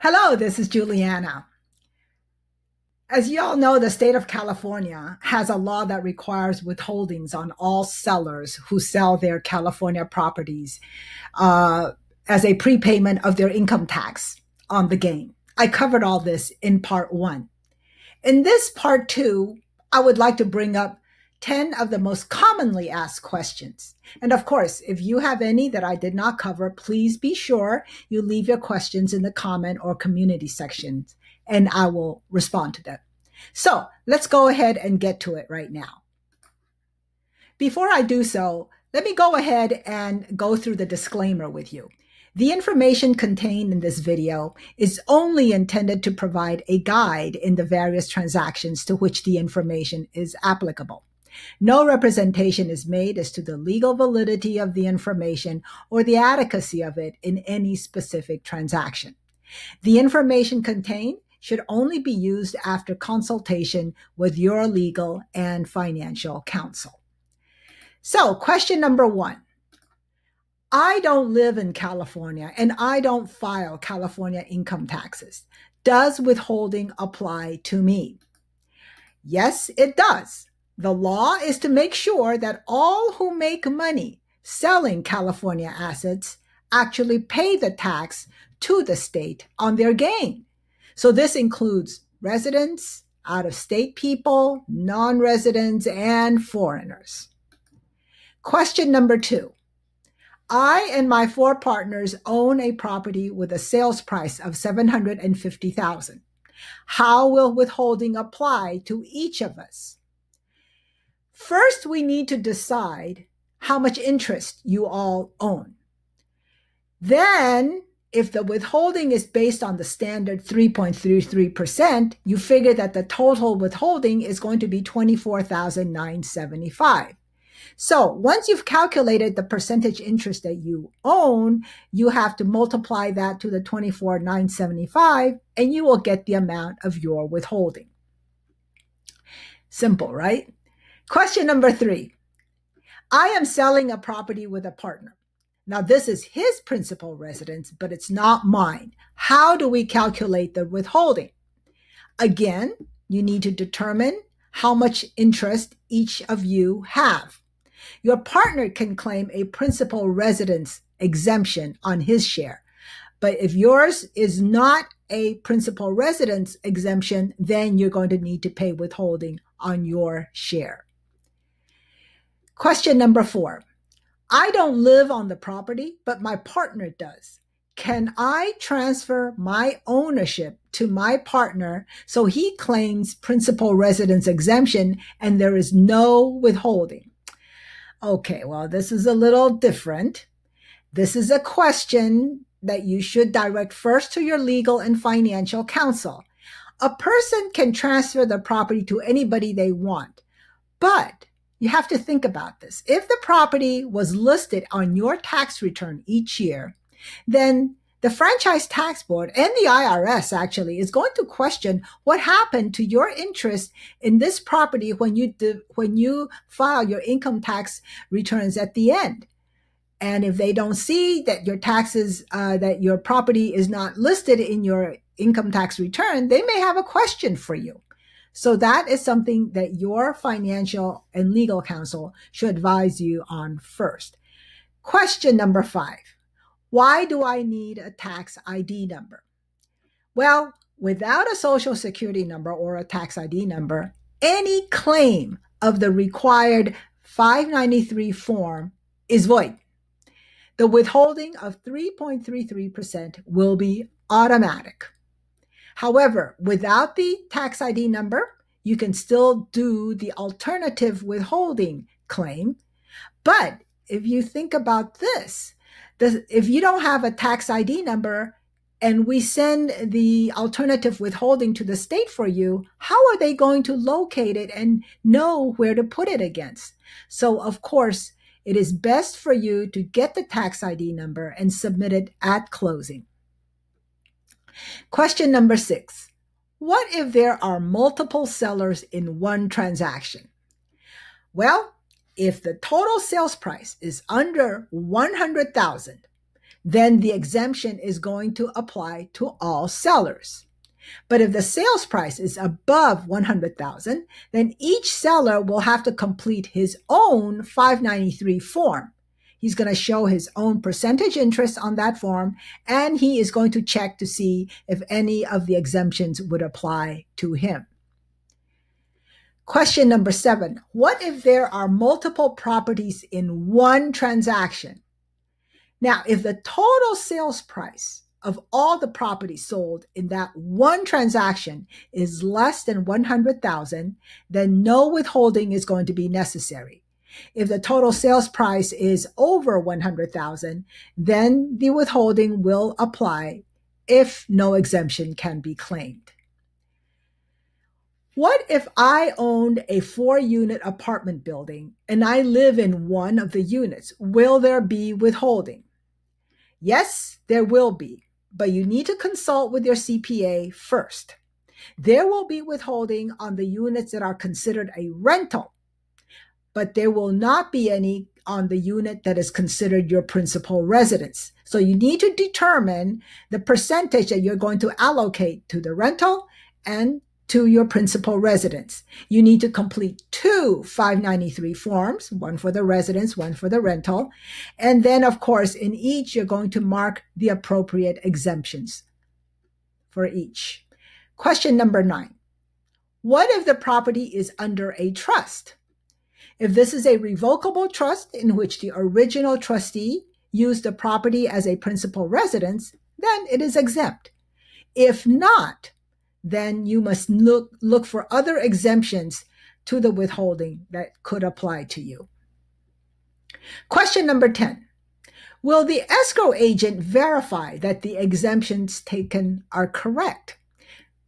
Hello, this is Juliana. As you all know, the state of California has a law that requires withholdings on all sellers who sell their California properties uh, as a prepayment of their income tax on the gain. I covered all this in part one. In this part two, I would like to bring up 10 of the most commonly asked questions. And of course, if you have any that I did not cover, please be sure you leave your questions in the comment or community sections and I will respond to them. So let's go ahead and get to it right now. Before I do so, let me go ahead and go through the disclaimer with you. The information contained in this video is only intended to provide a guide in the various transactions to which the information is applicable. No representation is made as to the legal validity of the information or the adequacy of it in any specific transaction. The information contained should only be used after consultation with your legal and financial counsel. So, question number one I don't live in California and I don't file California income taxes. Does withholding apply to me? Yes, it does. The law is to make sure that all who make money selling California assets actually pay the tax to the state on their gain. So this includes residents, out of state people, non residents, and foreigners. Question number two I and my four partners own a property with a sales price of 750,000. How will withholding apply to each of us? First, we need to decide how much interest you all own. Then, if the withholding is based on the standard 3.33%, you figure that the total withholding is going to be 24,975. So once you've calculated the percentage interest that you own, you have to multiply that to the 24,975 and you will get the amount of your withholding. Simple, right? Question number three. I am selling a property with a partner. Now, this is his principal residence, but it's not mine. How do we calculate the withholding? Again, you need to determine how much interest each of you have. Your partner can claim a principal residence exemption on his share. But if yours is not a principal residence exemption, then you're going to need to pay withholding on your share. Question number four. I don't live on the property, but my partner does. Can I transfer my ownership to my partner so he claims principal residence exemption and there is no withholding? Okay, well, this is a little different. This is a question that you should direct first to your legal and financial counsel. A person can transfer the property to anybody they want, but you have to think about this. If the property was listed on your tax return each year, then the franchise tax board and the IRS actually is going to question what happened to your interest in this property when you do, when you file your income tax returns at the end. And if they don't see that your taxes, uh, that your property is not listed in your income tax return, they may have a question for you. So that is something that your financial and legal counsel should advise you on first. Question number five. Why do I need a tax ID number? Well, without a social security number or a tax ID number, any claim of the required 593 form is void. The withholding of 3.33% will be automatic. However, without the tax ID number, you can still do the alternative withholding claim. But if you think about this, if you don't have a tax ID number and we send the alternative withholding to the state for you, how are they going to locate it and know where to put it against? So, of course, it is best for you to get the tax ID number and submit it at closing. Question number six. What if there are multiple sellers in one transaction? Well, if the total sales price is under 100,000, then the exemption is going to apply to all sellers. But if the sales price is above 100,000, then each seller will have to complete his own 593 form. He's going to show his own percentage interest on that form, and he is going to check to see if any of the exemptions would apply to him. Question number seven What if there are multiple properties in one transaction? Now, if the total sales price of all the properties sold in that one transaction is less than 100,000, then no withholding is going to be necessary. If the total sales price is over 100,000, then the withholding will apply if no exemption can be claimed. What if I owned a four unit apartment building and I live in one of the units? Will there be withholding? Yes, there will be, but you need to consult with your CPA first. There will be withholding on the units that are considered a rental but there will not be any on the unit that is considered your principal residence. So you need to determine the percentage that you're going to allocate to the rental and to your principal residence. You need to complete two 593 forms, one for the residence, one for the rental. And then, of course, in each, you're going to mark the appropriate exemptions for each. Question number nine. What if the property is under a trust? If this is a revocable trust in which the original trustee used the property as a principal residence, then it is exempt. If not, then you must look, look for other exemptions to the withholding that could apply to you. Question number 10. Will the escrow agent verify that the exemptions taken are correct?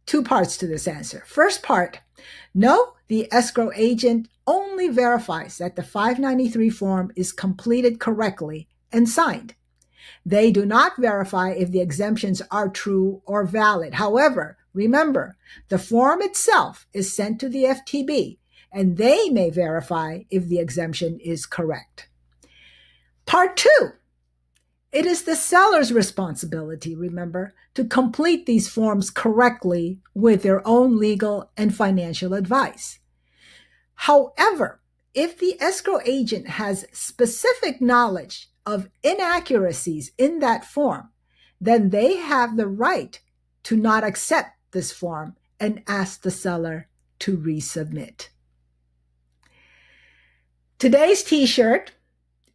Two parts to this answer. First part, no, the escrow agent only verifies that the 593 form is completed correctly and signed. They do not verify if the exemptions are true or valid. However, remember, the form itself is sent to the FTB and they may verify if the exemption is correct. Part two. It is the seller's responsibility, remember, to complete these forms correctly with their own legal and financial advice. However, if the escrow agent has specific knowledge of inaccuracies in that form, then they have the right to not accept this form and ask the seller to resubmit. Today's t shirt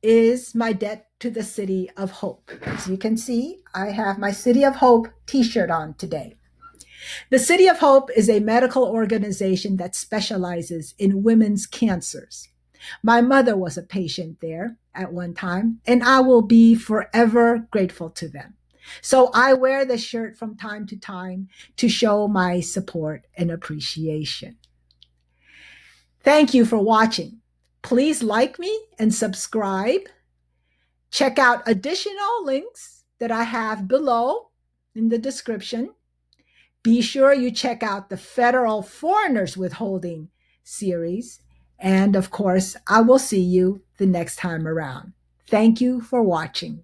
is my debt to the City of Hope. As you can see, I have my City of Hope t shirt on today. The City of Hope is a medical organization that specializes in women's cancers. My mother was a patient there at one time, and I will be forever grateful to them. So I wear the shirt from time to time to show my support and appreciation. Thank you for watching. Please like me and subscribe. Check out additional links that I have below in the description. Be sure you check out the Federal Foreigners Withholding series. And of course, I will see you the next time around. Thank you for watching.